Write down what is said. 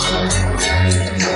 好。